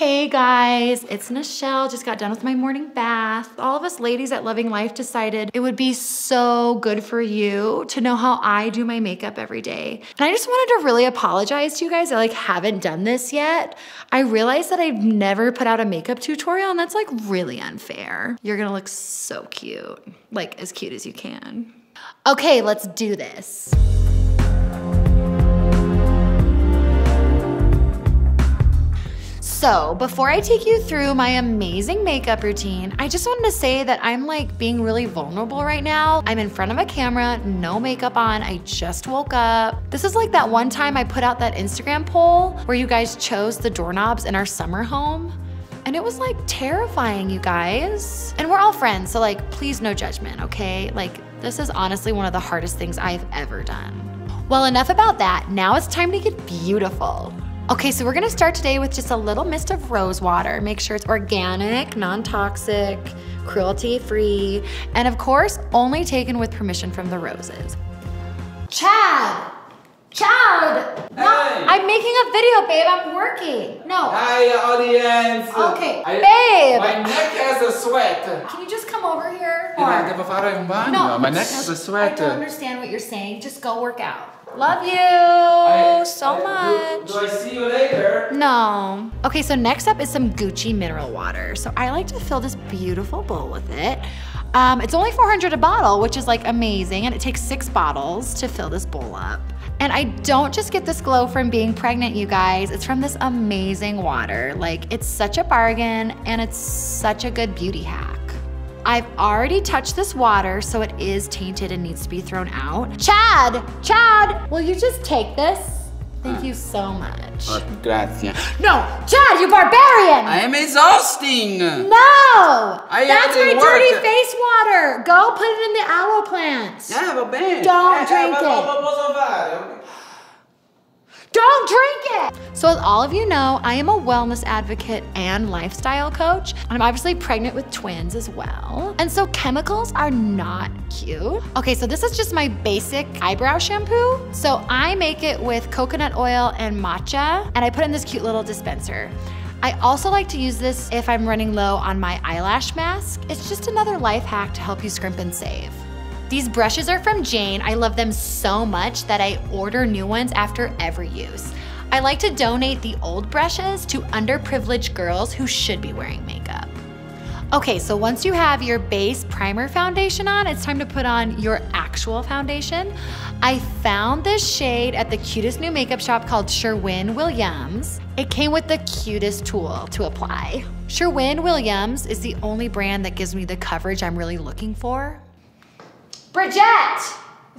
Hey guys, it's Nichelle. Just got done with my morning bath. All of us ladies at Loving Lyfe decided it would be so good for you to know how I do my makeup every day. And I just wanted to really apologize to you guys. I like haven't done this yet. I realized that I've never put out a makeup tutorial and that's like really unfair. You're gonna look so cute, like as cute as you can. Okay, let's do this. So, before I take you through my amazing makeup routine, I just wanted to say that I'm like being really vulnerable right now. I'm in front of a camera, no makeup on, I just woke up. This is like that one time I put out that Instagram poll where you guys chose the doorknobs in our summer home. And it was like terrifying, you guys. And we're all friends, so like, please no judgment, okay? Like, this is honestly one of the hardest things I've ever done. Well, enough about that. Now it's time to get beautiful. Okay, so we're gonna start today with just a little mist of rose water. Make sure it's organic, non-toxic, cruelty-free, and of course, only taken with permission from the roses. Chad! No, Hey! I'm making a video, babe. I'm working. No. Hi audience! Okay, I- babe. My neck has a sweat! Can you just come over here? Io devo fare un bagno, No, my neck has a sweat. I don't understand what you're saying. Just go work out. Love you I- so I- much. Do, do I see you later? No. Okay, so next up is some Gucci mineral water. So I like to fill this beautiful bowl with it. Um, it's only 400 a bottle, which is like amazing, and it takes six bottles to fill this bowl up. And I don't just get this glow from being pregnant, you guys. It's from this amazing water. Like, it's such a bargain, and it's such a good beauty hack. I've already touched this water, so it is tainted and needs to be thrown out. Chad, Chad, will you just take this? Thank you so much. Oh, Grazie. No, Chad, you barbarian! I am exhausting! no! I That's my to dirty face water. Go put it in the aloe plant. Eh, va bene. Don't Eh, drink eh, it. Cosa posso fare? Don't drink it! So, as all of you know, I am a wellness advocate and lifestyle coach. I'm obviously pregnant with twins as well. And so, chemicals are not cute. Okay, so this is just my basic eyebrow shampoo. So, I make it with coconut oil and matcha, and I put in this cute little dispenser. I also like to use this if I'm running low on my eyelash mask. It's just another life hack to help you scrimp and save. These brushes are from Jane. I love them so much that I order new ones after every use. I like to donate the old brushes to underprivileged girls who should be wearing makeup. Okay, so once you have your base primer foundation on, it's time to put on your actual foundation. I found this shade at the cutest new makeup shop called Sherwin Williams. It came with the cutest tool to apply. Sherwin Williams is the only brand that gives me the coverage I'm really looking for. Bridget,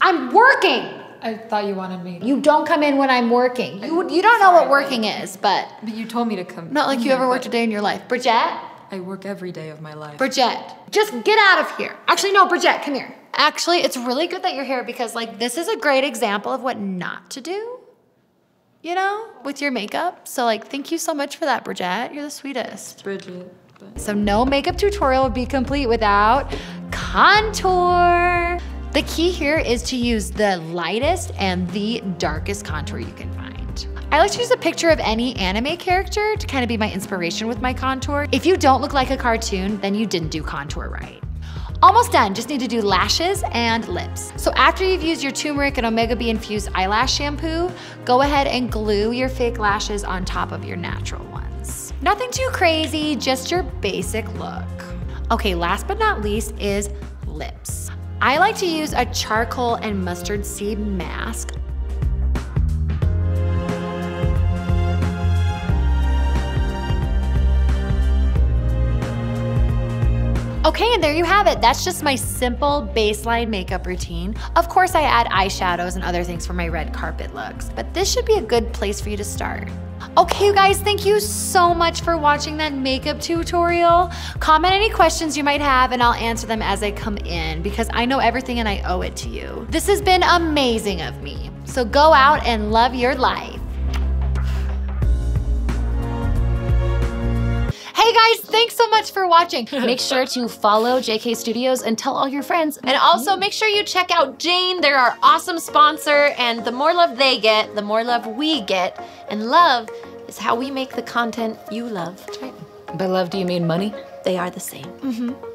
I'm working. I thought you wanted me. You don't come in when I'm working. You, you don't know what working is, but But you told me to come. not like you ever worked a day in your life. Bridget, I work every day of my life. Bridget, just get out of here. Actually, no, Bridget, come here. Actually, it's really good that you're here because, like, this is a great example of what not to do, you know, with your makeup. So, like, thank you so much for that, Bridget. You're the sweetest. Bridget. But So, no makeup tutorial would be complete without contour. The key here is to use the lightest and the darkest contour you can find. I like to use a picture of any anime character to kind of be my inspiration with my contour. If you don't look like a cartoon, then you didn't do contour right. Almost done, just need to do lashes and lips. So after you've used your turmeric and omega B infused eyelash shampoo, go ahead and glue your fake lashes on top of your natural ones. Nothing too crazy, just your basic look. Okay, last but not least is lips. I like to use a charcoal and mustard seed mask Okay, and there you have it. That's just my simple baseline makeup routine. Of course, I add eyeshadows and other things for my red carpet looks, but this should be a good place for you to start. Okay, you guys, thank you so much for watching that makeup tutorial. Comment any questions you might have and I'll answer them as they come in because I know everything and I owe it to you. This has been amazing of me. So go out and love your life. Hey guys, thanks so much for watching. watching. Make sure to follow JK Studios and tell all your friends. And also make sure you check out Jane. They're our awesome sponsor. And the more love they get, the more love we get. And love is how we make the content you love. By love, do you mean money? They are the same. Mm-hmm.